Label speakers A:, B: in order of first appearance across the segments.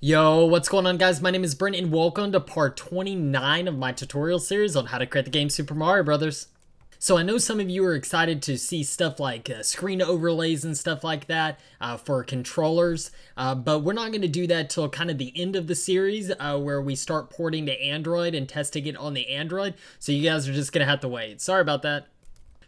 A: Yo, what's going on guys? My name is Brent and welcome to part 29 of my tutorial series on how to create the game Super Mario Brothers. So I know some of you are excited to see stuff like uh, screen overlays and stuff like that uh, for controllers, uh, but we're not going to do that till kind of the end of the series uh, where we start porting to Android and testing it on the Android, so you guys are just going to have to wait. Sorry about that.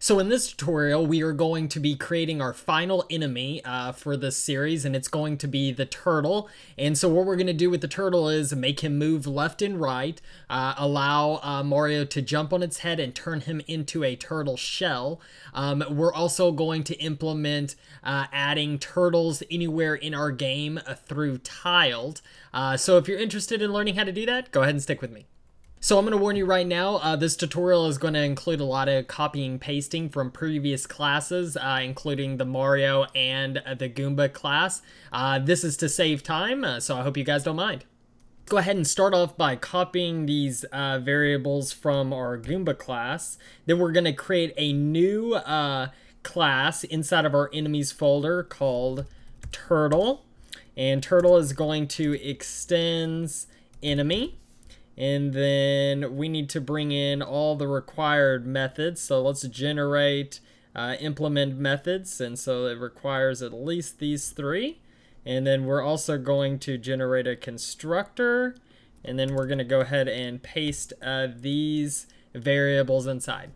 A: So in this tutorial, we are going to be creating our final enemy uh, for this series, and it's going to be the turtle. And so what we're going to do with the turtle is make him move left and right, uh, allow uh, Mario to jump on its head and turn him into a turtle shell. Um, we're also going to implement uh, adding turtles anywhere in our game uh, through tiled. Uh, so if you're interested in learning how to do that, go ahead and stick with me. So I'm going to warn you right now, uh, this tutorial is going to include a lot of copying pasting from previous classes, uh, including the Mario and uh, the Goomba class. Uh, this is to save time, uh, so I hope you guys don't mind. Go ahead and start off by copying these uh, variables from our Goomba class. Then we're going to create a new class inside of our enemies folder called Turtle. And Turtle is going to extends enemy and then we need to bring in all the required methods. So let's generate uh, implement methods. And so it requires at least these three. And then we're also going to generate a constructor. And then we're going to go ahead and paste uh, these variables inside.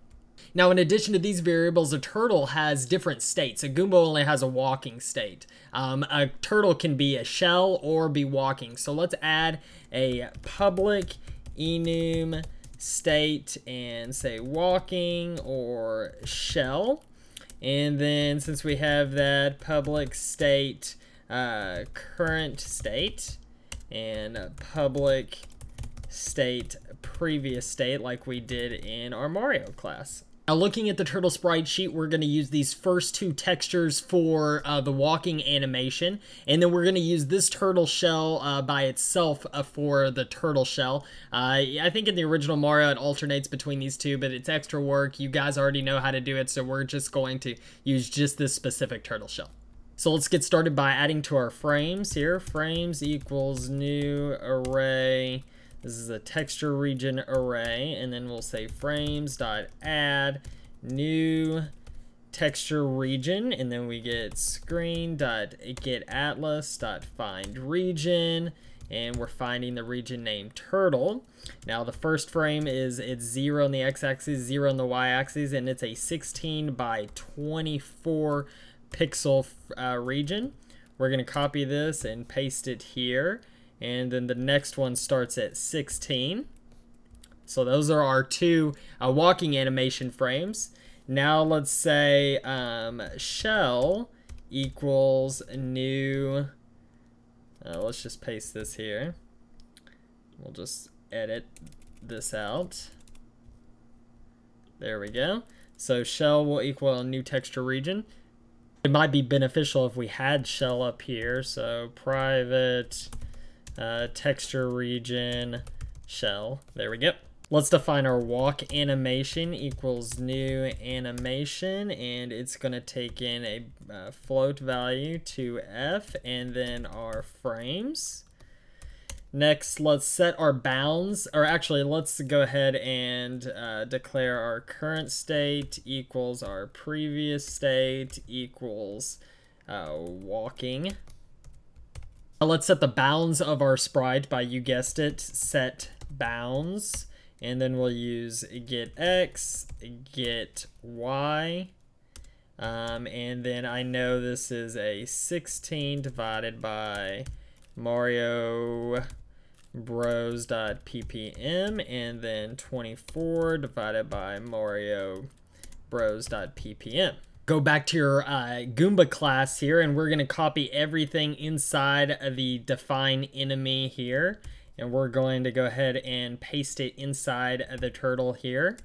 A: Now, in addition to these variables, a turtle has different states. A Goomba only has a walking state. Um, a turtle can be a shell or be walking. So let's add a public enum state and say walking or shell. And then since we have that public state, uh, current state, and public state previous state like we did in our Mario class. Now looking at the turtle sprite sheet, we're going to use these first two textures for uh, the walking animation, and then we're going to use this turtle shell uh, by itself uh, for the turtle shell. Uh, I think in the original Mario it alternates between these two, but it's extra work. You guys already know how to do it, so we're just going to use just this specific turtle shell. So let's get started by adding to our frames here. Frames equals new array this is a texture region array, and then we'll say frames dot add new texture region, and then we get screen dot get atlas dot find region, and we're finding the region named turtle. Now the first frame is it's zero on the x-axis, zero on the y-axis, and it's a 16 by 24 pixel uh, region. We're gonna copy this and paste it here and then the next one starts at 16. So those are our two uh, walking animation frames. Now let's say um, shell equals new, uh, let's just paste this here. We'll just edit this out. There we go. So shell will equal a new texture region. It might be beneficial if we had shell up here. So private uh, texture region shell. There we go. Let's define our walk animation equals new animation and it's going to take in a uh, float value to f and then our frames. Next, let's set our bounds, or actually, let's go ahead and uh, declare our current state equals our previous state equals uh, walking let's set the bounds of our sprite by, you guessed it, set bounds. And then we'll use get x, get y. Um, and then I know this is a 16 divided by Mario bros.ppm and then 24 divided by Mario bros.ppm go back to your uh, Goomba class here, and we're going to copy everything inside of the define enemy here. And we're going to go ahead and paste it inside of the turtle here.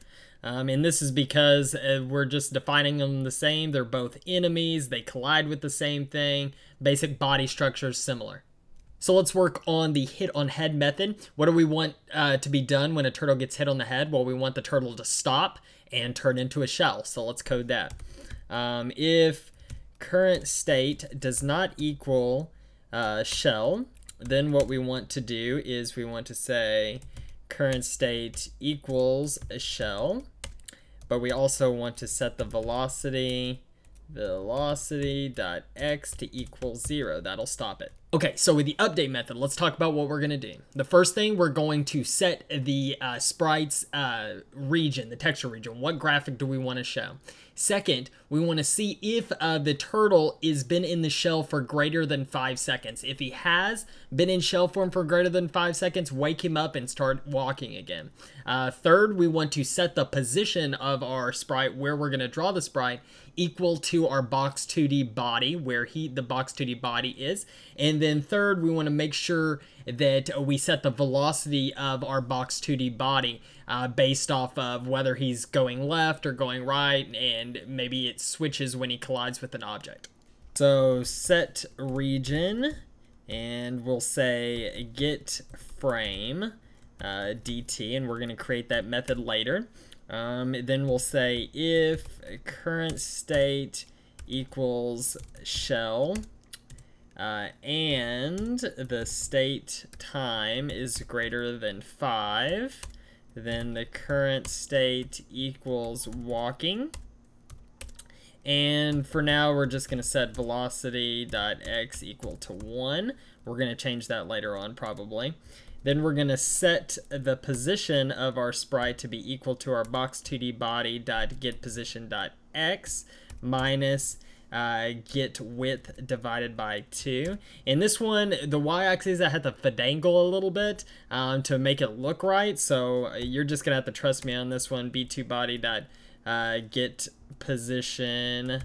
A: Um, and this is because uh, we're just defining them the same. They're both enemies. They collide with the same thing. Basic body structure is similar. So let's work on the hit on head method. What do we want uh, to be done when a turtle gets hit on the head? Well, we want the turtle to stop and turn into a shell. So let's code that. Um, if current state does not equal uh, shell, then what we want to do is we want to say current state equals a shell, but we also want to set the velocity velocity dot x to equal zero. That'll stop it. Okay, so with the update method, let's talk about what we're going to do. The first thing, we're going to set the uh, sprite's uh, region, the texture region. What graphic do we want to show? Second, we want to see if uh, the turtle has been in the shell for greater than five seconds. If he has been in shell form for greater than five seconds, wake him up and start walking again. Uh, third, we want to set the position of our sprite where we're going to draw the sprite equal to our box 2D body, where he the box 2D body is. And then third, we want to make sure that we set the velocity of our box 2D body uh, based off of whether he's going left or going right, and maybe it switches when he collides with an object. So set region, and we'll say get frame uh, dt, and we're going to create that method later. Um, then we'll say if current state equals shell uh, and the state time is greater than 5, then the current state equals walking. And for now, we're just going to set velocity dot x equal to 1. We're going to change that later on, probably. Then we're going to set the position of our sprite to be equal to our box2d body dot get position dot x minus uh, get width divided by 2. In this one, the y-axis I had to finagle a little bit um, to make it look right, so uh, you're just going to have to trust me on this one, b2 body dot uh, get position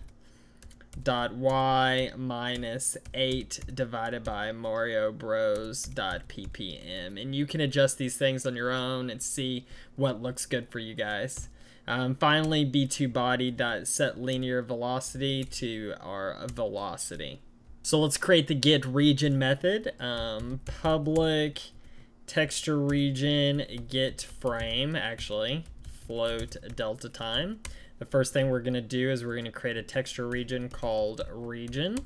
A: dot y minus 8 divided by mario bros dot ppm and you can adjust these things on your own and see what looks good for you guys um, finally, B2 body dot set linear velocity to our velocity. So let's create the get region method. Um, public texture region get frame, actually, float delta time. The first thing we're going to do is we're going to create a texture region called region.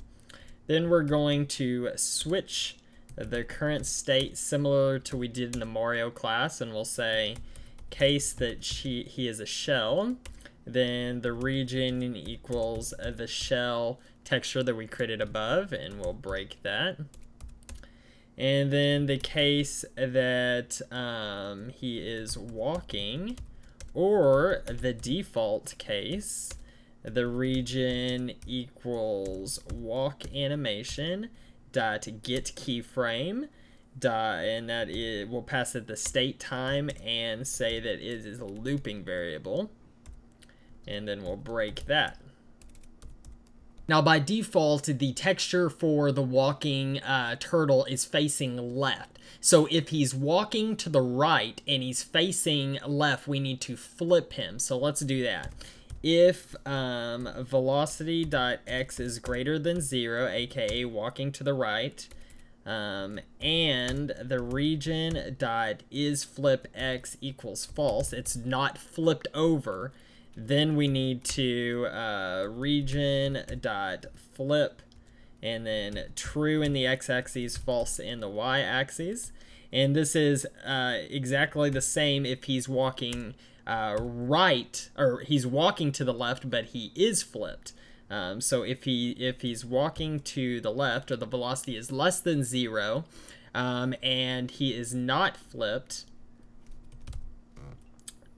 A: Then we're going to switch the current state similar to we did in the Mario class, and we'll say case that she he is a shell, then the region equals the shell texture that we created above, and we'll break that. And then the case that um, he is walking, or the default case, the region equals walk animation dot get keyframe and that it will pass it the state time and say that it is a looping variable and then we'll break that. Now by default the texture for the walking uh, turtle is facing left. So if he's walking to the right and he's facing left we need to flip him. So let's do that. If um, x is greater than zero aka walking to the right um, and the region dot is flip x equals false. It's not flipped over. Then we need to uh, region dot flip and then true in the x-axis, false in the y-axis. And this is uh, exactly the same if he's walking uh, right, or he's walking to the left, but he is flipped. Um, so if he if he's walking to the left or the velocity is less than zero, um, and he is not flipped,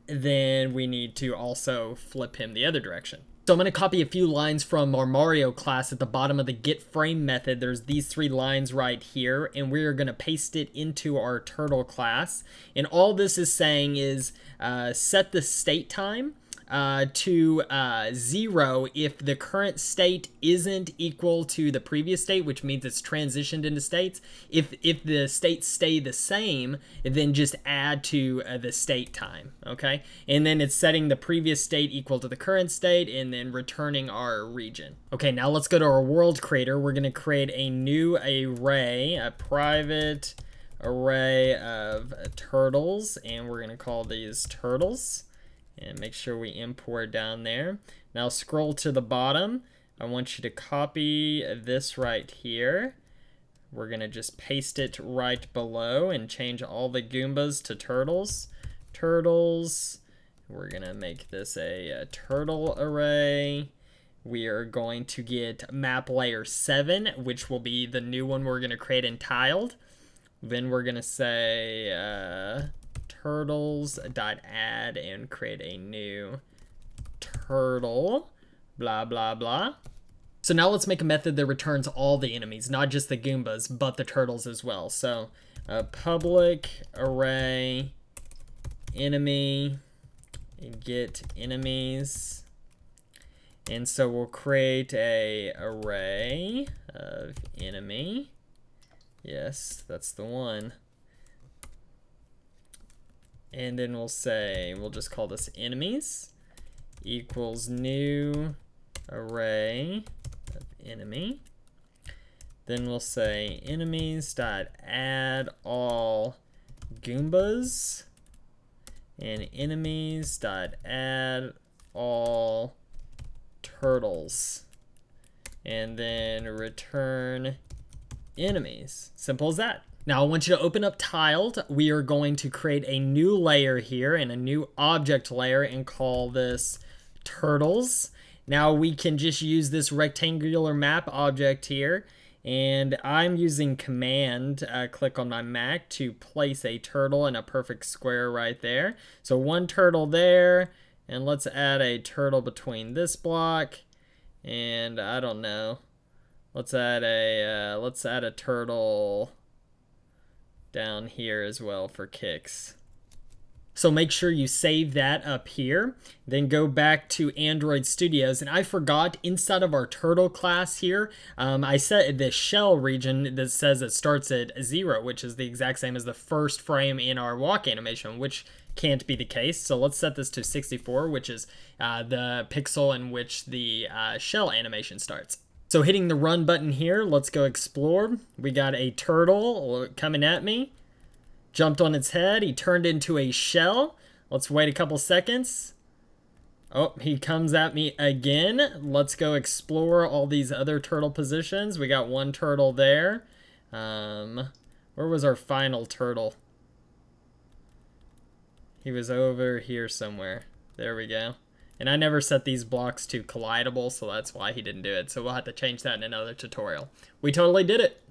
A: then we need to also flip him the other direction. So I'm going to copy a few lines from our Mario class at the bottom of the get frame method. There's these three lines right here, and we're going to paste it into our turtle class. And all this is saying is uh, set the state time uh, to uh, zero if the current state isn't equal to the previous state, which means it's transitioned into states. If if the states stay the same, then just add to uh, the state time, okay? And then it's setting the previous state equal to the current state and then returning our region. Okay, now let's go to our world creator. We're going to create a new array, a private array of turtles, and we're going to call these turtles and make sure we import down there. Now scroll to the bottom. I want you to copy this right here, we're going to just paste it right below and change all the Goombas to turtles. Turtles. We're going to make this a, a, turtle array. We are going to get map layer 7, which will be the new one we're going to create in tiled. Then we're going to say uh, turtles.add and create a new turtle. Blah, blah, blah. So now let's make a method that returns all the enemies, not just the Goombas, but the turtles as well. So a public array enemy get enemies. And so we'll create a array of enemy. Yes, that's the one. And then we'll say, we'll just call this enemies equals new array of enemy. Then we'll say enemies dot add all Goombas and enemies dot add all turtles and then return enemies. Simple as that. Now I want you to open up tiled. We are going to create a new layer here and a new object layer and call this turtles. Now we can just use this rectangular map object here and I'm using command uh, click on my Mac to place a turtle in a perfect square right there. So one turtle there and let's add a turtle between this block and I don't know. Let's add a uh, let's add a turtle down here as well for kicks. So make sure you save that up here. Then go back to Android Studios. And I forgot inside of our turtle class here, um, I set the shell region that says it starts at zero, which is the exact same as the first frame in our walk animation, which can't be the case. So let's set this to 64, which is uh, the pixel in which the uh, shell animation starts. So hitting the run button here, let's go explore. We got a turtle coming at me jumped on its head. He turned into a shell. Let's wait a couple seconds. Oh, he comes at me again. Let's go explore all these other turtle positions. We got one turtle there. Um, where was our final turtle? He was over here somewhere. There we go. And I never set these blocks to collidable, so that's why he didn't do it. So we'll have to change that in another tutorial. We totally did it.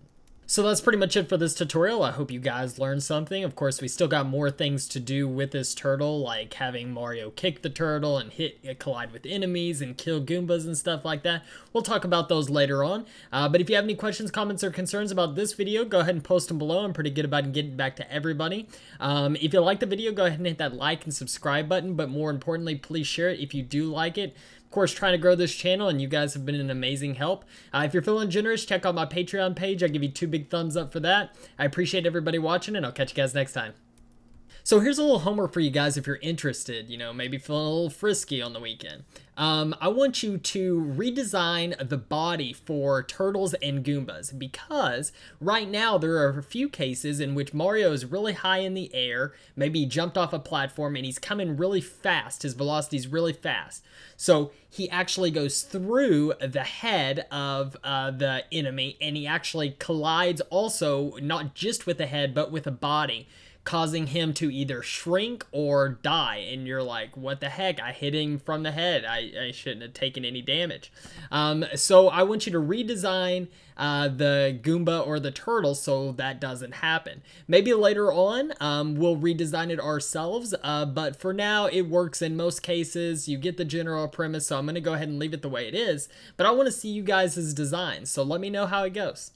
A: So that's pretty much it for this tutorial. I hope you guys learned something. Of course, we still got more things to do with this turtle, like having Mario kick the turtle and hit uh, collide with enemies and kill Goombas and stuff like that. We'll talk about those later on. Uh, but if you have any questions, comments, or concerns about this video, go ahead and post them below. I'm pretty good about getting back to everybody. Um, if you like the video, go ahead and hit that like and subscribe button. But more importantly, please share it if you do like it of course, trying to grow this channel, and you guys have been an amazing help. Uh, if you're feeling generous, check out my Patreon page. I give you two big thumbs up for that. I appreciate everybody watching, and I'll catch you guys next time. So here's a little homework for you guys if you're interested, you know, maybe feeling a little frisky on the weekend. Um, I want you to redesign the body for Turtles and Goombas because right now there are a few cases in which Mario is really high in the air, maybe he jumped off a platform and he's coming really fast, his velocity is really fast. So he actually goes through the head of uh, the enemy and he actually collides also not just with the head but with the body causing him to either shrink or die. And you're like, what the heck? I hit him from the head. I, I shouldn't have taken any damage. Um, so I want you to redesign uh, the Goomba or the turtle so that doesn't happen. Maybe later on um, we'll redesign it ourselves, uh, but for now it works in most cases. You get the general premise, so I'm going to go ahead and leave it the way it is. But I want to see you guys' designs, so let me know how it goes.